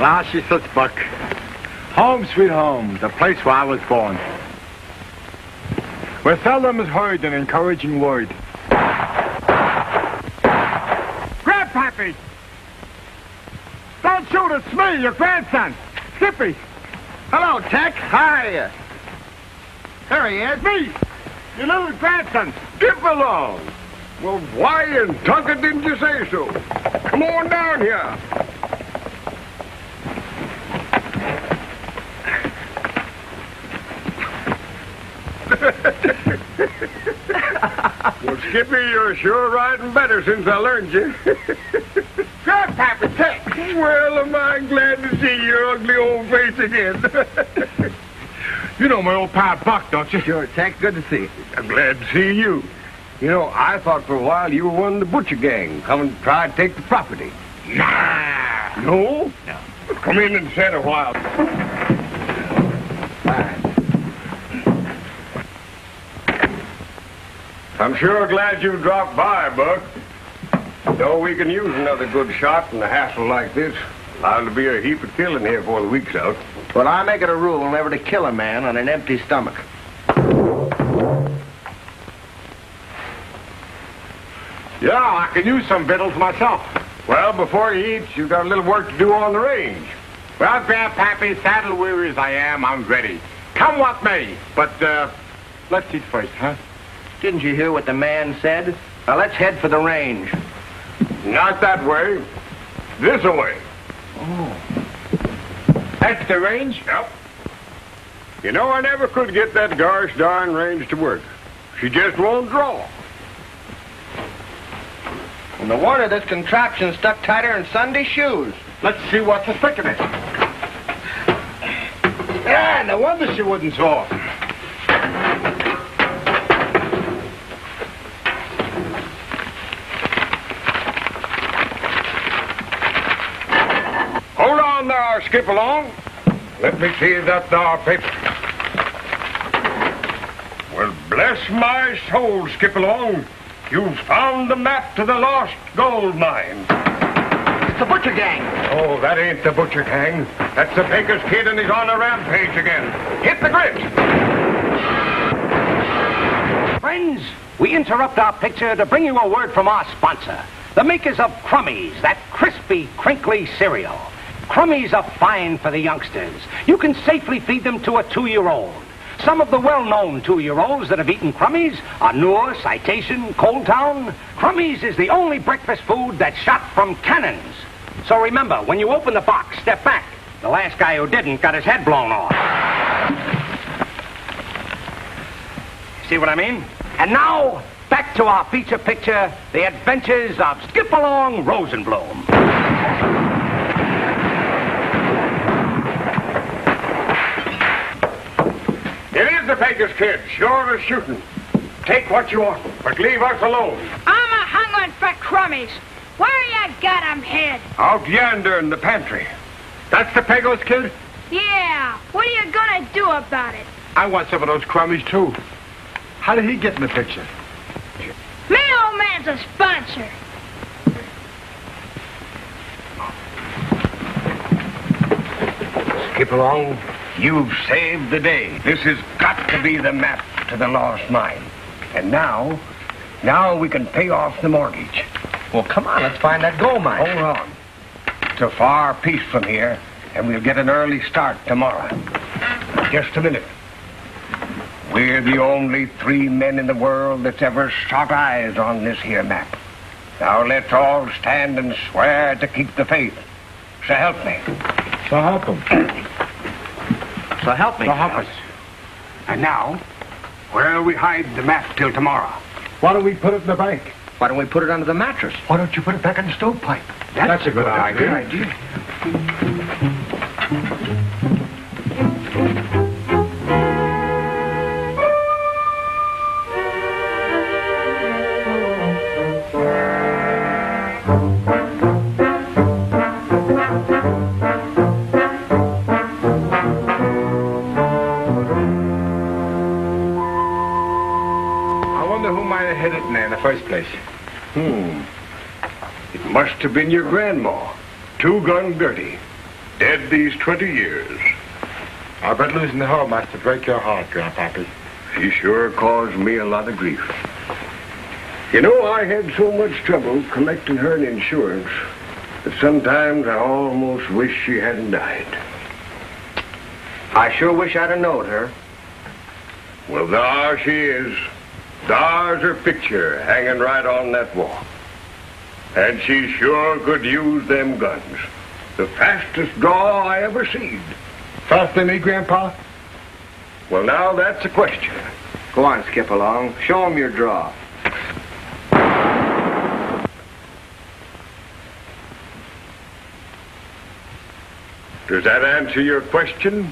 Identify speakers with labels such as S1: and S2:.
S1: Now she sits, Buck. Home, sweet home, the place where I was born. Where seldom is heard an encouraging word. Grandpappy! Don't shoot, it's me, your grandson, Skippy.
S2: Hello, Tech. How are you? There he is.
S1: Me, your little grandson.
S3: Skipalong. Well, why in Tucker didn't you say so? Come on down here. Well, Skippy, you're sure riding better since I learned you.
S1: Grandpappy, Teck.
S3: well, am I glad to see your ugly old face again.
S1: You know my old pal Buck, don't you?
S2: Sure, Teck. Good to see you.
S3: I'm glad to see you. You know, I thought for a while you were one of the butcher gang, coming to try to take the property.
S1: Nah.
S3: No? No. Come in and sit a while. I'm sure glad you dropped by, Buck. Though we can use another good shot in a hassle like this. Liable to be a heap of killing here before the week's out.
S2: Well, I make it a rule never to kill a man on an empty stomach.
S1: Yeah, I can use some victuals myself.
S3: Well, before you eat, you've got a little work to do on the range.
S1: Well, Grandpappy, saddle weary as I am, I'm ready. Come what may. But, uh, let's eat first, huh?
S2: Didn't you hear what the man said? Now, let's head for the range.
S3: Not that way. This way. Oh.
S1: That's the range?
S3: Yep. You know, I never could get that gosh darn range to work. She just won't draw.
S2: No wonder this contraption stuck tighter than Sunday shoes.
S1: Let's see what's the stick of it. Yeah, no wonder she wouldn't draw.
S3: Hold on there, Skipalong. Let me see that there paper. Well, bless my soul, Skipalong. You've found the map to the lost gold mine.
S2: It's the butcher gang.
S3: Oh, that ain't the butcher gang. That's the baker's kid, and he's on a rampage again. Hit the grit.
S4: Friends, we interrupt our picture to bring you a word from our sponsor, the makers of Crummies, that crispy, crinkly cereal. Crummies are fine for the youngsters. You can safely feed them to a two-year-old. Some of the well-known two-year-olds that have eaten Crummies are Noor, Citation, Coaltown. Crummies is the only breakfast food that's shot from cannons. So remember, when you open the box, step back. The last guy who didn't got his head blown off. See what I mean? And now, back to our feature picture, The Adventures of Skip Along Rosenblum.
S3: The kid, sure as shooting. Take what you want, but leave us alone.
S5: I'm a hungering for crummies. Where you got 'em hid?
S3: Out yonder in the pantry.
S1: That's the Pecos kid?
S5: Yeah. What are you gonna do about it?
S1: I want some of those crummies, too. How did he get in the picture?
S5: Me old man's a sponsor.
S3: Skipalong. You've saved the day. This has got to be the map to the lost mine. And now, now we can pay off the mortgage.
S2: Well, come on, let's find that gold mine.
S3: Hold on. It's a far piece from here, and we'll get an early start tomorrow. Just a minute. We're the only three men in the world that's ever shot eyes on this here map. Now let's all stand and swear to keep the faith. So help me.
S1: So help him.
S2: So help me.
S1: So help us.
S3: And now, where'll we hide the map till tomorrow?
S1: Why don't we put it in the bank?
S2: Why don't we put it under the mattress?
S1: Why don't you put it back in the stovepipe? That's, a good idea.
S3: idea. Hmm. It must have been your grandma. Two gun Gertie.
S6: Dead these 20 years.
S1: I bet losing the home has to break your heart, Grandpappy.
S3: He sure caused me a lot of grief. You know, I had so much trouble collecting her insurance that sometimes I almost wish she hadn't died.
S2: I sure wish I'd have known her.
S3: Well, there she is. There's her picture hanging right on that wall. And she sure could use them guns. The fastest draw I ever seen.
S1: Faster than me, Grandpa?
S3: Well, now that's a question.
S2: Go on, Skipalong. Show 'em your draw.
S3: Does that answer your question?